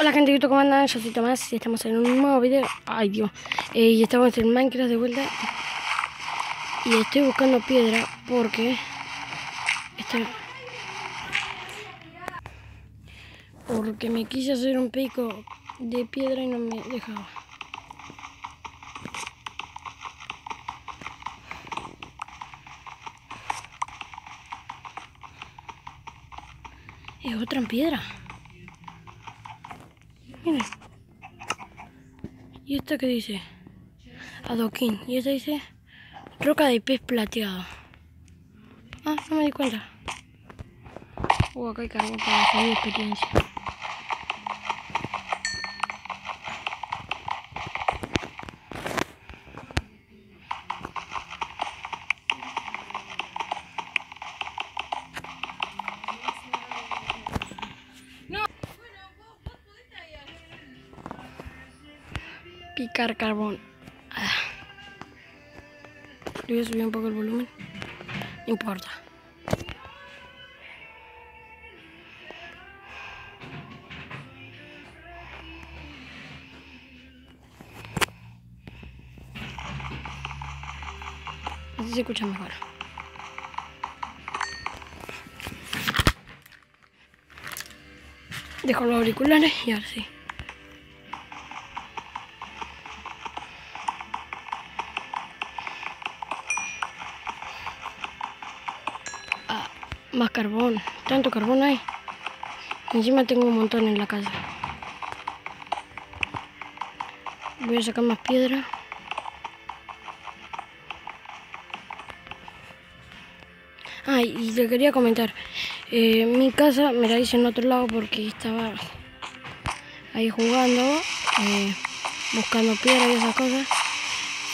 Hola gente YouTube, ¿cómo andan? Yo soy Tomás y estamos en un nuevo video. Ay Dios. Eh, Y estamos en Minecraft de vuelta. Y estoy buscando piedra porque Estoy... Porque me quise hacer un pico de piedra y no me dejaba. Es otra piedra Miren. ¿Y esta qué dice? Adoquín. Y esta dice roca de pez plateado. Ah, no me di cuenta. Uh, acá hay carbón para seguir experiencia. Picar carbón. Ah. Le voy a subir un poco el volumen. No importa. Así se escucha mejor. Dejo los auriculares y ahora sí. Más carbón. Tanto carbón hay. Encima tengo un montón en la casa. Voy a sacar más piedra. Ah, y te quería comentar. Eh, mi casa me la hice en otro lado porque estaba ahí jugando, eh, buscando piedra y esas cosas,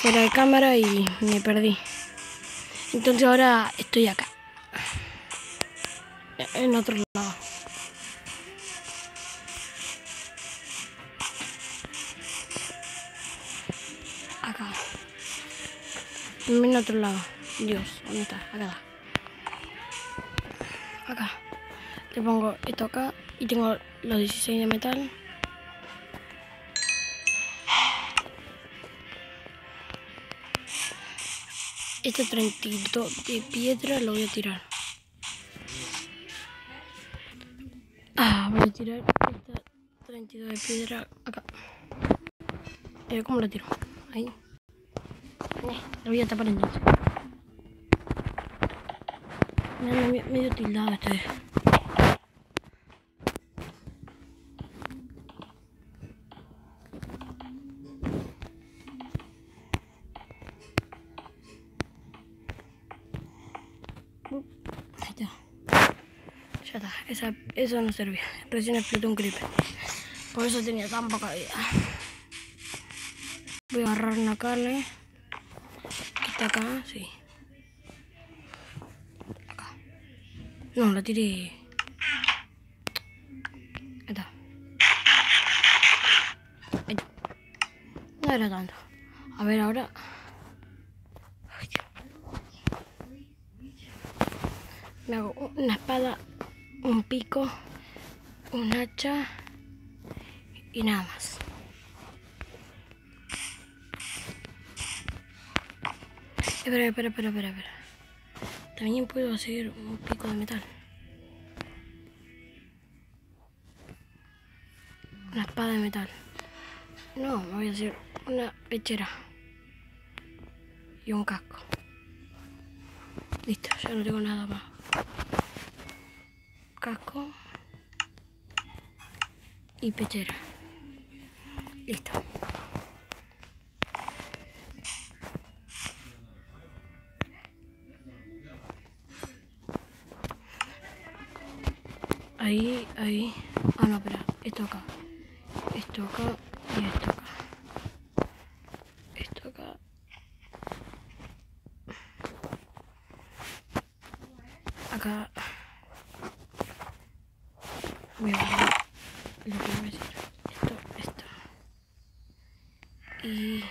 fuera de cámara y me perdí. Entonces ahora estoy acá en otro lado. Acá. En otro lado. Dios, ¿dónde está? Acá. Acá. Le pongo esto acá y tengo los 16 de metal. Este 32 de piedra lo voy a tirar. Ah, voy a tirar esta 32 de piedra acá. Ver cómo la tiro. Ahí. Eh, lo voy a tapar entonces. Mira, medio tildado este. Ahí Ya está, esa, eso no servía. Recién explotó un creeper. Por eso tenía tan poca vida. Voy a agarrar una carne. Que está acá, sí. Acá. No, la tiré. Ahí está. Ahí. No era tanto. A ver ahora. Me hago una espada un pico, un hacha y nada más. Espera, espera, espera, espera, espera. También puedo hacer un pico de metal. Una espada de metal. No, me voy a hacer una pechera. Y un casco. Listo, ya no tengo nada más casco y pechera. Listo. Ahí, ahí. Ah, no, espera. Esto acá. Esto acá y esto acá. Esto acá. Acá voy a lo que voy a. Esto, esto. Y...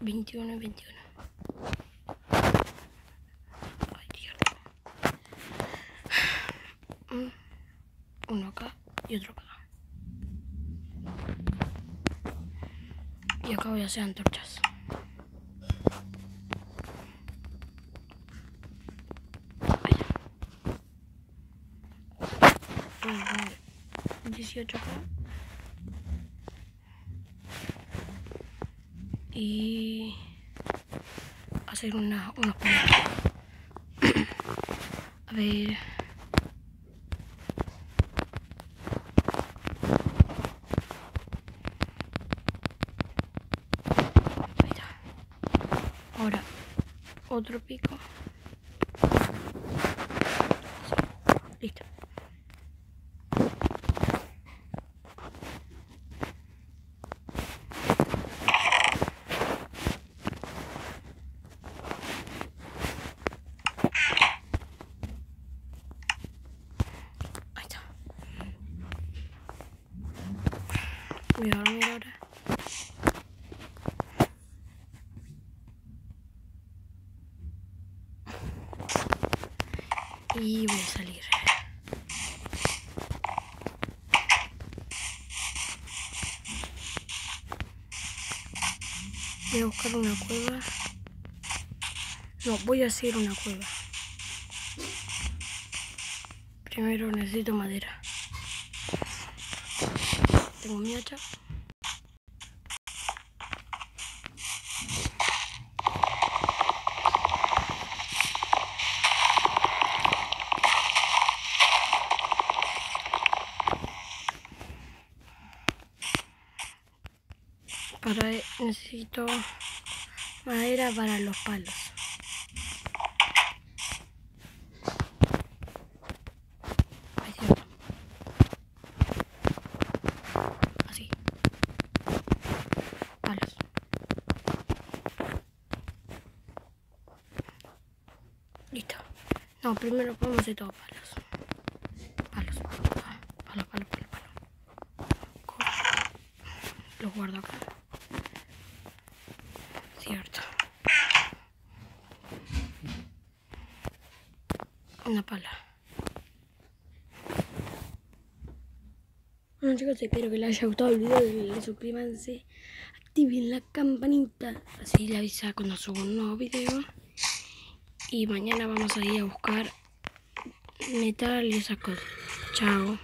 Veintiuno y veintiuno. Ay, Dios. Mm. Uno acá y otro acá. Y acá voy a hacer antorchas. 18 acá. Y hacer una, unos. A ver. Ahora, otro pico. Sí, Listo. Ahí está. Voy a dormir ahora. Y voy a salir. Voy a buscar una cueva. No, voy a hacer una cueva. Primero necesito madera. Tengo mi hacha. Para necesito madera para los palos. Ahí cierto. Así. Palos. Listo. No, primero podemos hacer todo palos. Palos. Palos, palos, palos, palos. Co- Los guardo acá. Cierto. Una pala. Bueno chicos, espero que les haya gustado el video. Denle suscríbanse. Activen la campanita. Así le avisa cuando subo un nuevo video. Y mañana vamos a ir a buscar metal y esas cosas. Chao.